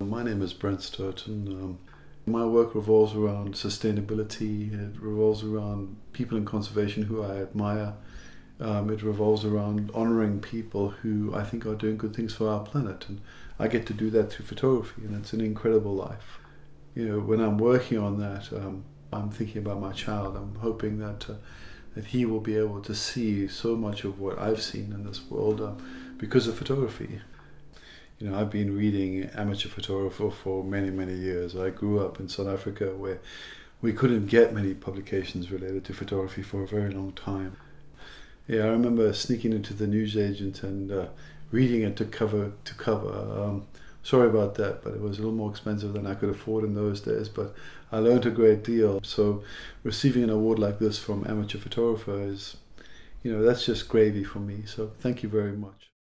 My name is Brent Stirton. Um, my work revolves around sustainability, it revolves around people in conservation who I admire. Um, it revolves around honoring people who I think are doing good things for our planet. And I get to do that through photography, and it's an incredible life. You know, when I'm working on that, um, I'm thinking about my child. I'm hoping that uh, that he will be able to see so much of what I've seen in this world uh, because of photography. You know, I've been reading amateur photographer for many, many years. I grew up in South Africa where we couldn't get many publications related to photography for a very long time. Yeah, I remember sneaking into the newsagent and uh, reading it to cover to cover. Um, sorry about that, but it was a little more expensive than I could afford in those days. But I learned a great deal. So receiving an award like this from amateur photographer is, you know, that's just gravy for me. So thank you very much.